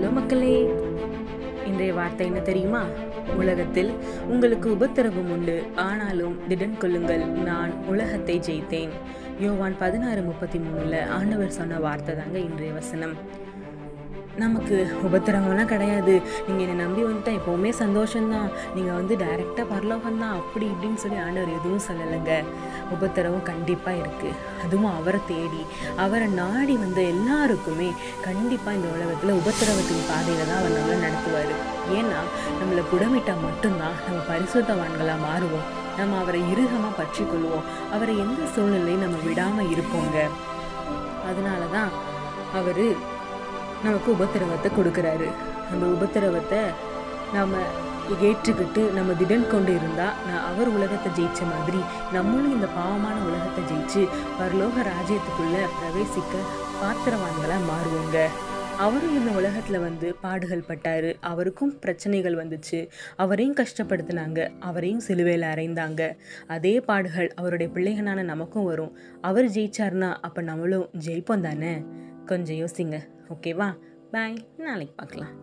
Hello மக்களே. இன்றைய வார்த்தை என்ன தெரியுமா? உலகத்தில் உங்களுக்கு உபத்திரவம் உண்டு. ஆனாலும் திடன் கொள்ளுங்கள் நான் உலகத்தை ஜெயித்தேன். யோவான் பதினாறு முப்பத்தி மூணுல ஆண்டவர் சொன்ன வார்த்தை தாங்க இன்றைய வசனம். நமக்கு உபத்திரவம்லாம் கிடையாது. நீங்கள் என்னை நம்பி வந்துட்டா எப்போவுமே சந்தோஷம்தான். நீங்கள் வந்து டைரெக்டாக பரலோகம்தான். அப்படி இப்படின்னு சொல்லி ஆண்டவர் எதுவும் சொல்லலைங்க. உபத்திரவம் கண்டிப்பாக இருக்குது அதுவும் அவரை தேடி. அவரை நாடி வந்த எல்லாருக்குமே கண்டிப்பாக இந்த உலகத்தில் உபத்திரவத்தின் பாதையில் தான் அவர் நம்மளை நடத்துவார். ஏன்னா நம்மளை புடமிட்டால் மட்டும்தான் நம்ம பரிசுத்தவான்களாக மாறுவோம். நம்ம அவரை இறுகமாக பற்றி கொள்வோம் அவரை எந்த சூழ்நிலையும் நம்ம விடாமல் இருப்போங்க. அதனால தான் அவர் நமக்கு உபத்திரவத்தை கொடுக்குறாரு. அந்த உபத்திரவத்தை நம்ம ஏற்றுக்கிட்டு நம்ம திடன் கொண்டு இருந்தால் நான் அவர் உலகத்தை ஜெயிச்ச மாதிரி நம்மளும் இந்த பாவமான உலகத்தை ஜெயிச்சு பரலோக ராஜ்யத்துக்குள்ளே பிரவேசிக்க பாத்திரவான்களாக மாறுவோங்க. அவரும் இந்த உலகத்தில் வந்து பாடுகள் பட்டார். அவருக்கும் பிரச்சனைகள் வந்துச்சு. அவரையும் கஷ்டப்படுத்தினாங்க. அவரையும் சிலுவையில் அறைந்தாங்க. அதே பாடுகள் அவருடைய பிள்ளைகளான நமக்கும் வரும். அவர் ஜெயிச்சார்னா அப்போ நம்மளும் ஜெயிப்போம் தானே? கொஞ்சம் யோசிங்க. ஓகேவா? பாய் நாளைக்கு பார்க்கலாம்.